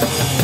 Thank